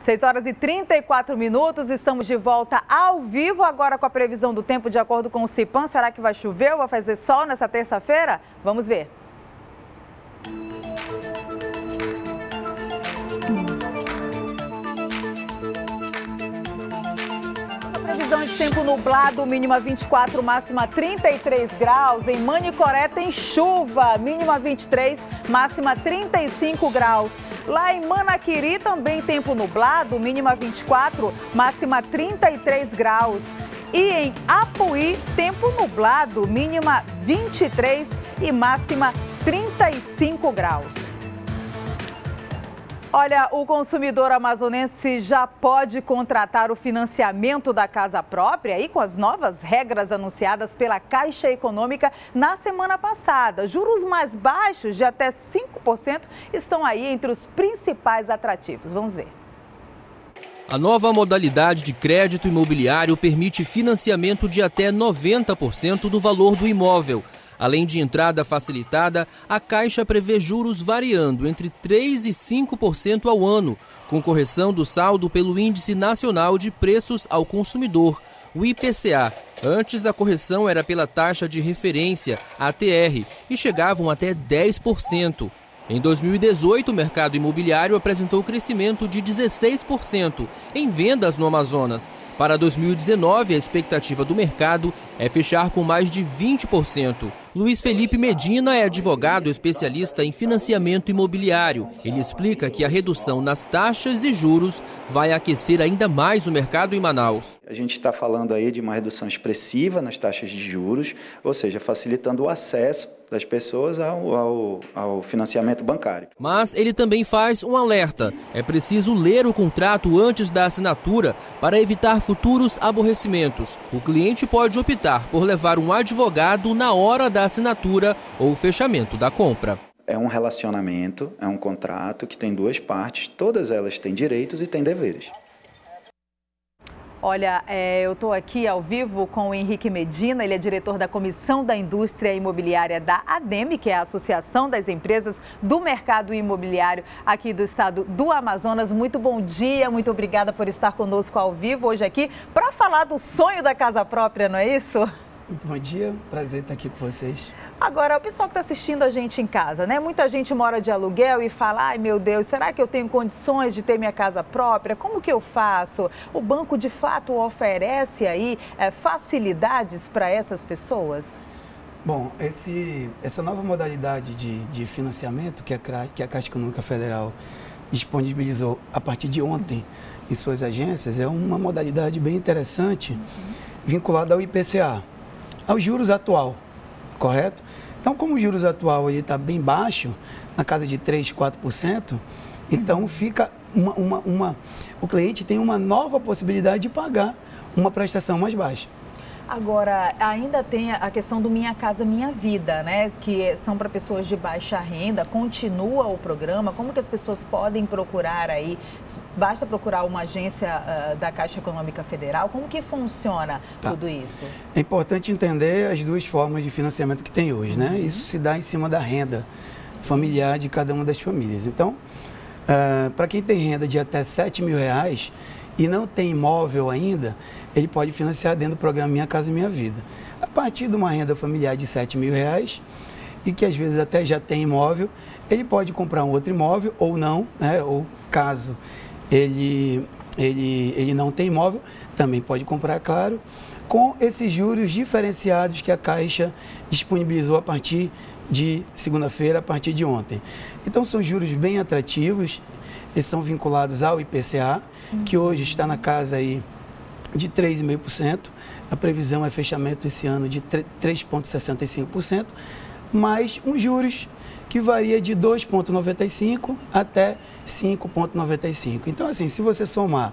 6 horas e 34 minutos, estamos de volta ao vivo agora com a previsão do tempo de acordo com o Cipan. Será que vai chover ou vai fazer sol nessa terça-feira? Vamos ver. Previsão de tempo nublado, mínima 24, máxima 33 graus. Em Manicoré tem chuva, mínima 23, máxima 35 graus. Lá em Manaquiri também tempo nublado, mínima 24, máxima 33 graus. E em Apuí, tempo nublado, mínima 23 e máxima 35 graus. Olha, o consumidor amazonense já pode contratar o financiamento da casa própria e com as novas regras anunciadas pela Caixa Econômica na semana passada. Juros mais baixos, de até 5%, estão aí entre os principais atrativos. Vamos ver. A nova modalidade de crédito imobiliário permite financiamento de até 90% do valor do imóvel Além de entrada facilitada, a Caixa prevê juros variando entre 3% e 5% ao ano, com correção do saldo pelo Índice Nacional de Preços ao Consumidor, o IPCA. Antes, a correção era pela taxa de referência, ATR, e chegavam até 10%. Em 2018, o mercado imobiliário apresentou crescimento de 16% em vendas no Amazonas. Para 2019, a expectativa do mercado é fechar com mais de 20%. Luiz Felipe Medina é advogado especialista em financiamento imobiliário. Ele explica que a redução nas taxas e juros vai aquecer ainda mais o mercado em Manaus. A gente está falando aí de uma redução expressiva nas taxas de juros, ou seja, facilitando o acesso das pessoas ao, ao, ao, financiamento bancário. Mas ele também faz um alerta: é preciso ler o contrato antes da assinatura para evitar futuros aborrecimentos. O cliente pode optar por levar um advogado na hora da assinatura ou fechamento da compra. É um relacionamento, é um contrato que tem duas partes, todas elas têm direitos e têm deveres. Olha, é, eu estou aqui ao vivo com o Henrique Medina, ele é diretor da Comissão da Indústria Imobiliária da ADEME, que é a Associação das Empresas do Mercado Imobiliário aqui do estado do Amazonas. Muito bom dia, muito obrigada por estar conosco ao vivo hoje aqui para falar do sonho da casa própria, não é isso? Muito bom dia, prazer estar aqui com vocês. Agora, o pessoal que está assistindo a gente em casa, né? Muita gente mora de aluguel e fala: ai meu Deus, será que eu tenho condições de ter minha casa própria? Como que eu faço? O banco de fato oferece aí é, facilidades para essas pessoas? Bom, esse, essa nova modalidade de, de financiamento que a, que a Caixa Econômica Federal disponibilizou a partir de ontem em suas agências é uma modalidade bem interessante uhum. vinculada ao IPCA, ao juros atual correto? Então, como o juros atual está bem baixo, na casa de 3, 4%, então fica uma, uma, uma, o cliente tem uma nova possibilidade de pagar uma prestação mais baixa. Agora, ainda tem a questão do Minha Casa Minha Vida, né? Que são para pessoas de baixa renda. Continua o programa? Como que as pessoas podem procurar aí? Basta procurar uma agência uh, da Caixa Econômica Federal? Como que funciona tá. tudo isso? É importante entender as duas formas de financiamento que tem hoje, né? Uhum. Isso se dá em cima da renda familiar de cada uma das famílias. Então, uh, ah, para quem tem renda de até 7 mil reais e não tem imóvel ainda, ele pode financiar dentro do programa Minha Casa Minha Vida. A partir de uma renda familiar de 7 mil reais, e que às vezes até já tem imóvel, ele pode comprar um outro imóvel ou não, né? ou caso ele, ele, ele não tem imóvel, também pode comprar, claro, com esses juros diferenciados que a Caixa disponibilizou a partir de segunda-feira, a partir de ontem. Então são juros bem atrativos, eles são vinculados ao IPCA, que hoje está na casa aí de 3,5%. A previsão é fechamento esse ano de 3,65%, mais um juros que varia de 2,95% até 5,95%. Então, assim, se você somar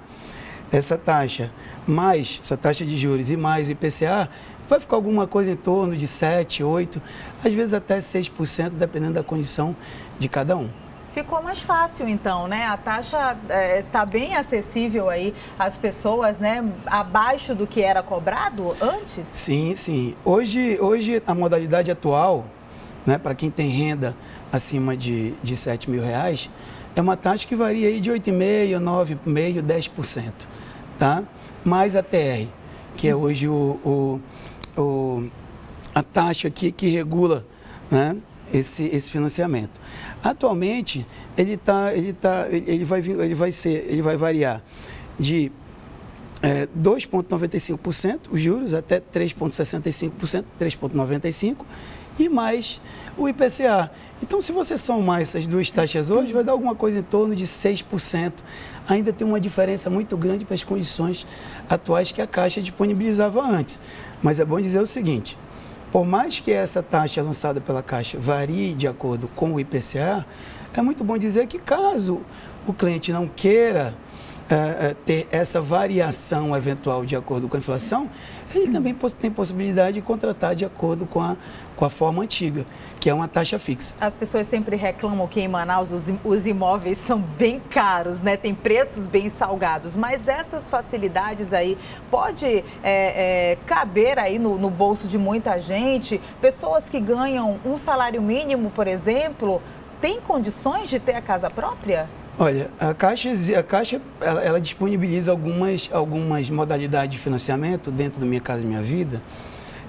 essa taxa mais essa taxa de juros e mais o IPCA, vai ficar alguma coisa em torno de 7, 8, às vezes até 6%, dependendo da condição de cada um. Ficou mais fácil então, né? A taxa está é, tá bem acessível aí às pessoas, né? Abaixo do que era cobrado antes? Sim, sim. Hoje, hoje a modalidade atual, né, para quem tem renda acima de, de 7 mil reais, é uma taxa que varia aí de 8,5%, 9,5%, 10%, tá? Mais a TR, que é hoje o, o, o a taxa que, que regula né, esse, esse financiamento. Atualmente, ele, tá, ele, tá, ele, vai, ele, vai ser, ele vai variar de é, 2,95% os juros até 3,65%, 3,95% e mais o IPCA. Então, se você somar essas duas taxas hoje, vai dar alguma coisa em torno de 6%. Ainda tem uma diferença muito grande para as condições atuais que a Caixa disponibilizava antes. Mas é bom dizer o seguinte: por mais que essa taxa lançada pela Caixa varie de acordo com o IPCA, é muito bom dizer que caso o cliente não queira é, ter essa variação eventual de acordo com a inflação, ele também tem possibilidade de contratar de acordo com a, com a forma antiga, que é uma taxa fixa. As pessoas sempre reclamam que em Manaus os, os imóveis são bem caros, né? Tem preços bem salgados, mas essas facilidades aí pode é, é, caber aí no, no bolso de muita gente. Pessoas que ganham um salário mínimo, por exemplo, têm condições de ter a casa própria? Olha, a Caixa, a Caixa ela, ela, disponibiliza algumas, algumas modalidades de financiamento dentro do Minha Casa Minha Vida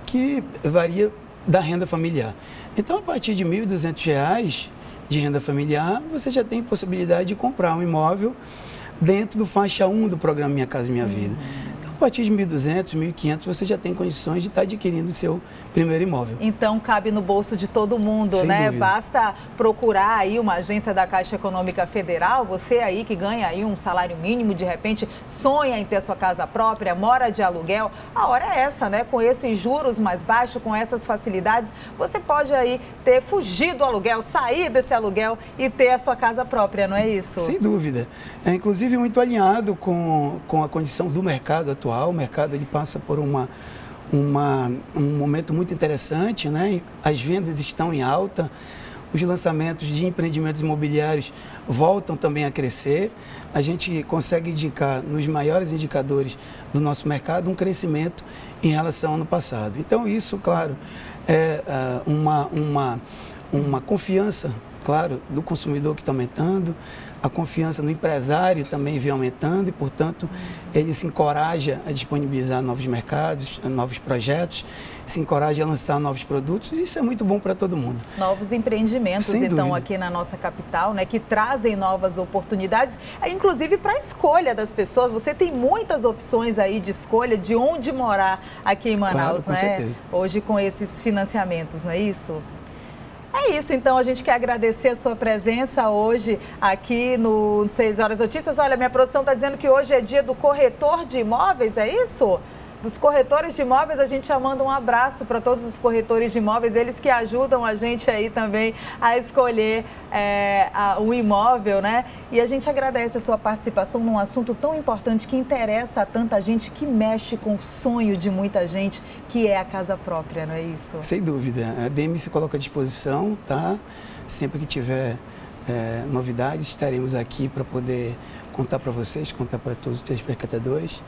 que varia da renda familiar. Então, a partir de R$ 1.200 de renda familiar, você já tem possibilidade de comprar um imóvel dentro do faixa 1 do programa Minha Casa Minha Vida. Uhum. A partir de 1.200, 1.500, você já tem condições de estar adquirindo o seu primeiro imóvel. Então, cabe no bolso de todo mundo, Sem né? Dúvida. Basta procurar aí uma agência da Caixa Econômica Federal, você aí que ganha aí um salário mínimo, de repente sonha em ter sua casa própria, mora de aluguel, a hora é essa, né? Com esses juros mais baixos, com essas facilidades, você pode aí ter fugido do aluguel, sair desse aluguel e ter a sua casa própria, não é isso? Sem dúvida. É inclusive muito alinhado com, com a condição do mercado atual atual, o mercado ele passa por uma, uma, um momento muito interessante, né? as vendas estão em alta, os lançamentos de empreendimentos imobiliários voltam também a crescer. A gente consegue indicar nos maiores indicadores do nosso mercado um crescimento em relação ao ano passado. Então, isso, claro, é uh, uma, uma, uma confiança, claro, do consumidor que está aumentando, a confiança no empresário também vem aumentando e, portanto, ele se encoraja a disponibilizar novos mercados, novos projetos, se encoraja a lançar novos produtos. E isso é muito bom para todo mundo. Novos empreendimentos, Sem então, dúvida. aqui na nossa capital, né, que trazem novas oportunidades, inclusive para a escolha das pessoas. Você tem muitas opções aí de escolha de onde morar aqui em Manaus, claro, com né? Certeza. Hoje com esses financiamentos, não é isso? É isso, então a gente quer agradecer a sua presença hoje aqui no 6 Horas Notícias. Olha, minha produção está dizendo que hoje é dia do corretor de imóveis, é isso? Dos corretores de imóveis, a gente já manda um abraço para todos os corretores de imóveis, eles que ajudam a gente aí também a escolher é, a, o imóvel, né? E a gente agradece a sua participação num assunto tão importante que interessa a tanta gente, que mexe com o sonho de muita gente, que é a casa própria, não é isso? Sem dúvida. A DM se coloca à disposição, tá? Sempre que tiver é, novidades, estaremos aqui para poder contar para vocês, contar para todos os telespectadores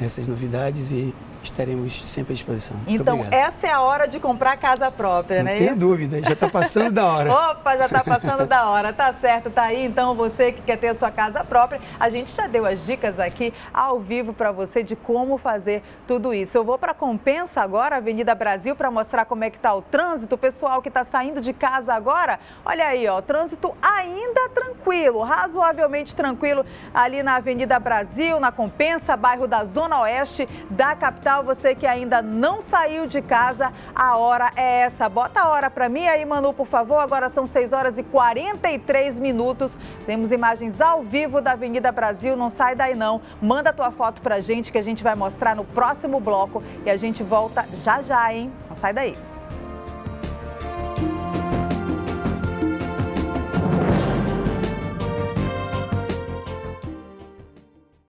essas novidades e estaremos sempre à disposição. Então, essa é a hora de comprar casa própria, Não né? Dúvida, já está passando da hora. Opa, já está passando da hora, tá certo, tá aí. Então, você que quer ter a sua casa própria, a gente já deu as dicas aqui ao vivo para você de como fazer tudo isso. Eu vou para Compensa agora, Avenida Brasil, para mostrar como é que está o trânsito. O pessoal que está saindo de casa agora, olha aí, ó, trânsito ainda tranquilo, razoavelmente tranquilo ali na Avenida Brasil, na Compensa, bairro da Zona Oeste da capital você que ainda não saiu de casa, a hora é essa. Bota a hora para mim aí, Manu, por favor. Agora são 6 horas e 43 minutos. Temos imagens ao vivo da Avenida Brasil. Não sai daí não. Manda tua foto pra gente que a gente vai mostrar no próximo bloco e a gente volta já já, hein? Não sai daí.